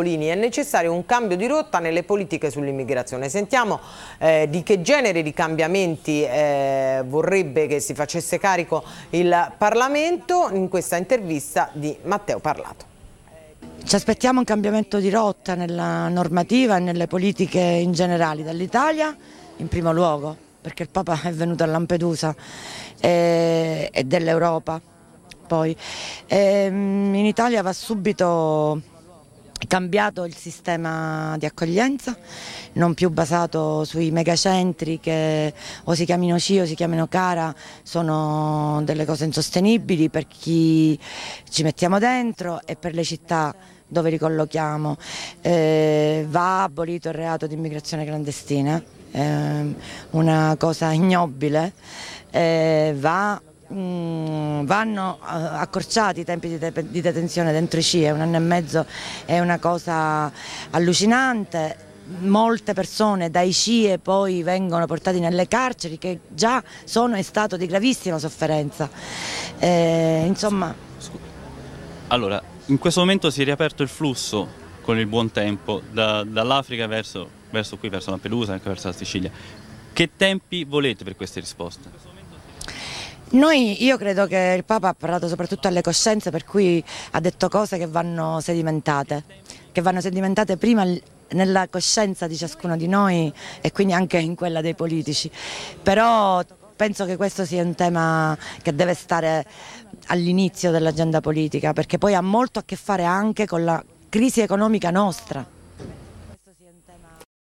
È necessario un cambio di rotta nelle politiche sull'immigrazione. Sentiamo eh, di che genere di cambiamenti eh, vorrebbe che si facesse carico il Parlamento in questa intervista di Matteo Parlato. Ci aspettiamo un cambiamento di rotta nella normativa e nelle politiche in generale dall'Italia in primo luogo, perché il Papa è venuto a Lampedusa e, e dell'Europa. Poi e, ehm, in Italia va subito cambiato il sistema di accoglienza, non più basato sui megacentri che o si chiamino CI o si chiamino Cara, sono delle cose insostenibili per chi ci mettiamo dentro e per le città dove li collochiamo. Eh, va abolito il reato di immigrazione clandestina, eh, una cosa ignobile, eh, va Mm, vanno eh, accorciati i tempi di, de di detenzione dentro i CIE, un anno e mezzo è una cosa allucinante molte persone dai CIE poi vengono portate nelle carceri che già sono in stato di gravissima sofferenza. Eh, insomma... Allora, in questo momento si è riaperto il flusso con il buon tempo da, dall'Africa verso, verso qui, verso Lampedusa, anche verso la Sicilia. Che tempi volete per queste risposte? Noi, io credo che il Papa ha parlato soprattutto alle coscienze per cui ha detto cose che vanno sedimentate, che vanno sedimentate prima nella coscienza di ciascuno di noi e quindi anche in quella dei politici. Però penso che questo sia un tema che deve stare all'inizio dell'agenda politica perché poi ha molto a che fare anche con la crisi economica nostra.